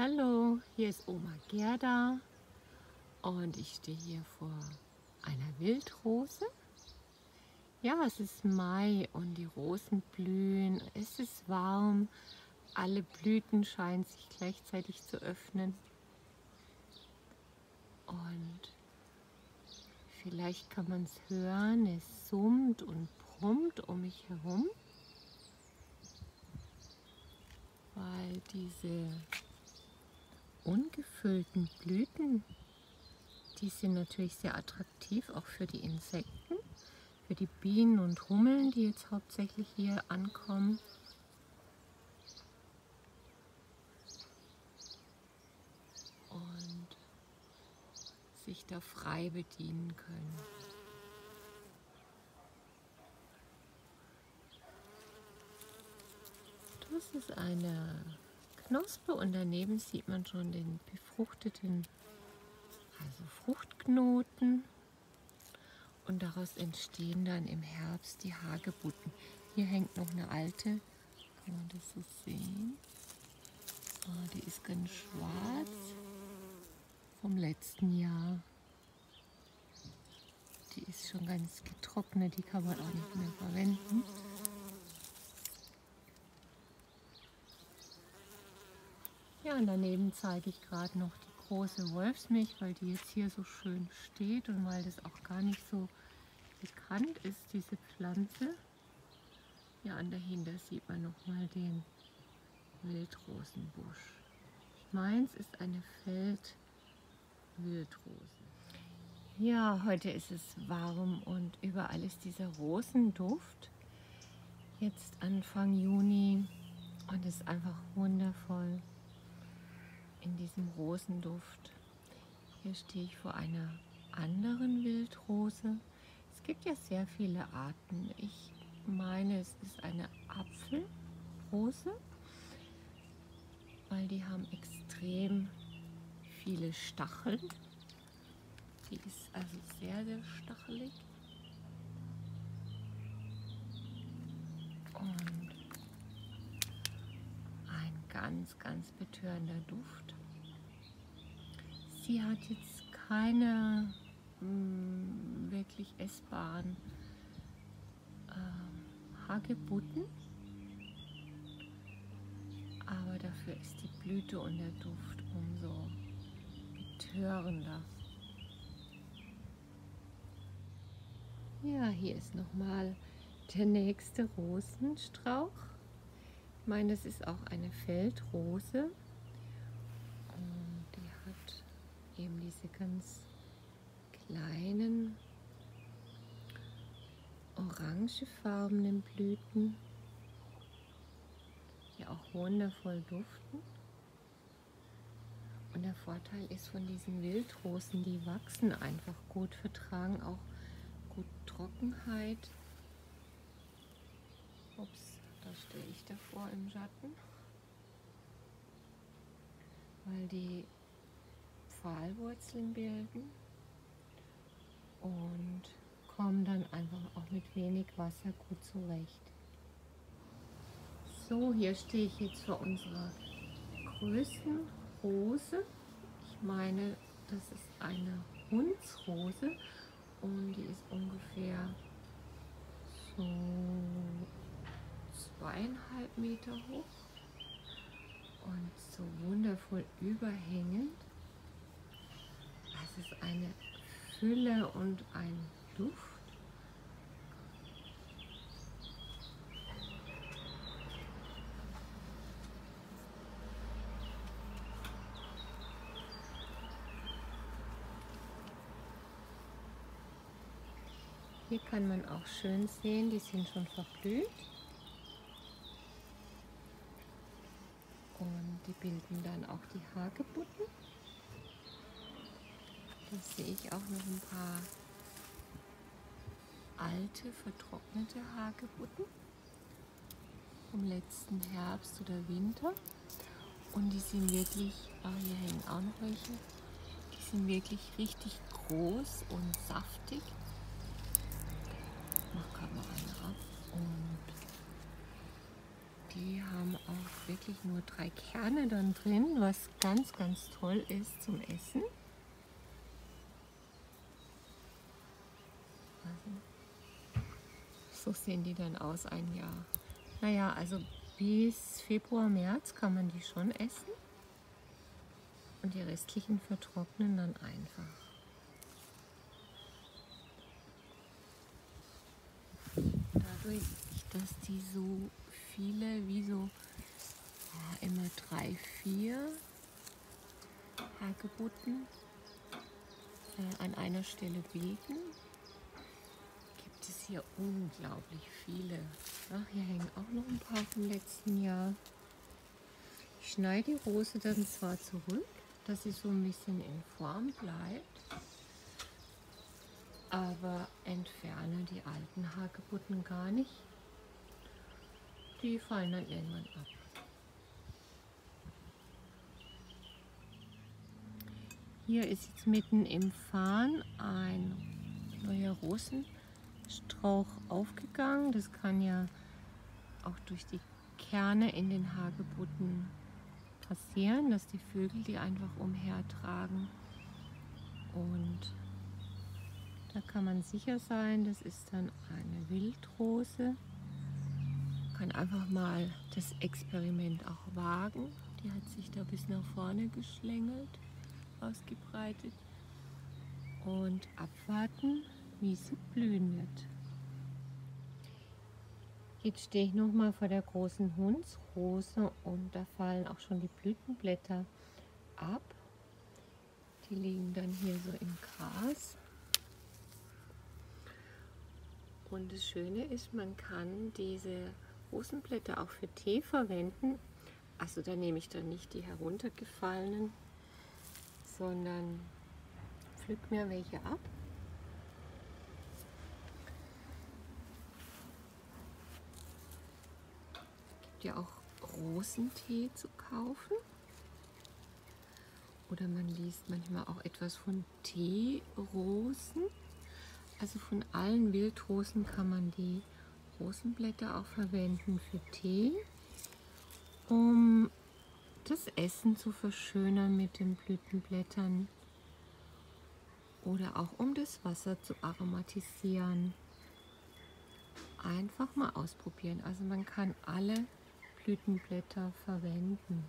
Hallo, hier ist Oma Gerda und ich stehe hier vor einer Wildrose. Ja, es ist Mai und die Rosen blühen, es ist warm, alle Blüten scheinen sich gleichzeitig zu öffnen. Und vielleicht kann man es hören, es summt und brummt um mich herum, weil diese ungefüllten Blüten, die sind natürlich sehr attraktiv, auch für die Insekten, für die Bienen und Hummeln, die jetzt hauptsächlich hier ankommen. Und sich da frei bedienen können. Das ist eine Knospe und daneben sieht man schon den befruchteten, also Fruchtknoten. Und daraus entstehen dann im Herbst die Hagebutten. Hier hängt noch eine alte, kann man das so sehen? Oh, die ist ganz schwarz vom letzten Jahr. Die ist schon ganz getrocknet, die kann man auch nicht mehr verwenden. Ja, und daneben zeige ich gerade noch die große Wolfsmilch, weil die jetzt hier so schön steht und weil das auch gar nicht so bekannt ist, diese Pflanze. Ja, und dahinter sieht man noch mal den Wildrosenbusch. Meins ist eine Feldwildrose. Ja, heute ist es warm und überall ist dieser Rosenduft. Jetzt Anfang Juni und es ist einfach wundervoll diesem Rosenduft. Hier stehe ich vor einer anderen Wildrose. Es gibt ja sehr viele Arten. Ich meine, es ist eine Apfelrose, weil die haben extrem viele Stacheln. Die ist also sehr, sehr stachelig. Und ein ganz, ganz betörender Duft. Sie hat jetzt keine mh, hm, wirklich essbaren äh, Hagebutten, aber dafür ist die Blüte und der Duft umso betörender. Ja, hier ist nochmal der nächste Rosenstrauch. Ich meine, das ist auch eine Feldrose. Diese ganz kleinen orangefarbenen Blüten, die auch wundervoll duften. Und der Vorteil ist von diesen Wildrosen, die wachsen einfach gut, vertragen auch gut Trockenheit. Ups, da stehe ich davor im Schatten. Weil die Pfahlwurzeln bilden und kommen dann einfach auch mit wenig Wasser gut zurecht. So, hier stehe ich jetzt vor unserer größten Rose. Ich meine, das ist eine Hundsrose und die ist ungefähr so zweieinhalb Meter hoch und so wundervoll überhängend ist eine Fülle und ein Duft. Hier kann man auch schön sehen, die sind schon verblüht. Und die bilden dann auch die Hagebutten. Sehe ich auch noch ein paar alte, vertrocknete Hagebutten vom letzten Herbst oder Winter. Und die sind wirklich, oh, hier hängen auch noch welche, die sind wirklich richtig groß und saftig. Ich mache gerade mal eine ab. Und die haben auch wirklich nur drei Kerne dann drin, was ganz, ganz toll ist zum Essen. So sehen die dann aus ein Jahr. Naja, also bis Februar, März kann man die schon essen. Und die restlichen vertrocknen dann einfach. Dadurch, dass die so viele, wie so ja, immer drei, vier Hagebutten äh, an einer Stelle bilden, es hier unglaublich viele. Ach, hier hängen auch noch ein paar vom letzten Jahr. Ich schneide die Rose dann zwar zurück, dass sie so ein bisschen in Form bleibt, aber entferne die alten Hagebutten gar nicht. Die fallen dann irgendwann ab. Hier ist jetzt mitten im Farn ein neuer Rosenstrauch aufgegangen. Das kann ja auch durch die Kerne in den Hagebutten passieren, dass die Vögel die einfach umhertragen. Und da kann man sicher sein, das ist dann eine Wildrose. Man kann einfach mal das Experiment auch wagen. Die hat sich da bis nach vorne geschlängelt, ausgebreitet. Und abwarten, wie sie blühen wird. Jetzt stehe ich noch mal vor der großen Hundsrose und da fallen auch schon die Blütenblätter ab. Die liegen dann hier so im Gras. Und das Schöne ist, man kann diese Rosenblätter auch für Tee verwenden. Also da nehme ich dann nicht die heruntergefallenen, sondern pflück mir welche ab gibt ja auch Rosentee zu kaufen. Oder man liest manchmal auch etwas von Teerosen. Also von allen Wildrosen kann man die Rosenblätter auch verwenden für Tee, um das Essen zu verschönern mit den Blütenblättern oder auch um das Wasser zu aromatisieren. Einfach mal ausprobieren. Also man kann alle Blütenblätter verwenden.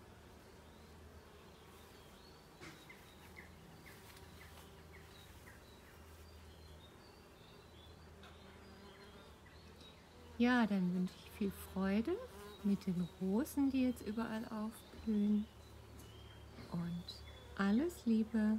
Ja, dann wünsche ich viel Freude mit den Rosen, die jetzt überall aufblühen. Und alles Liebe.